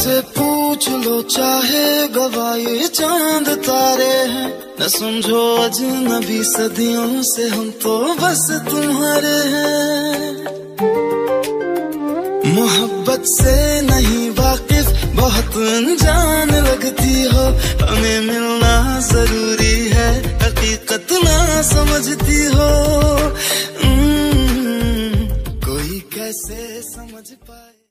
से पूछ लो, चाहे गवाए चाँद तारे हैं। न समझो अजनबी सदियों से हम तो बस तुम्हारे हैं। मोहब्बत से नहीं वाकिफ, बहुत अनजान लगती हो। हमें मिलना ज़रूरी है, हकीकत ना समझती हो। कोई कैसे समझ पाए?